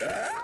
Ah!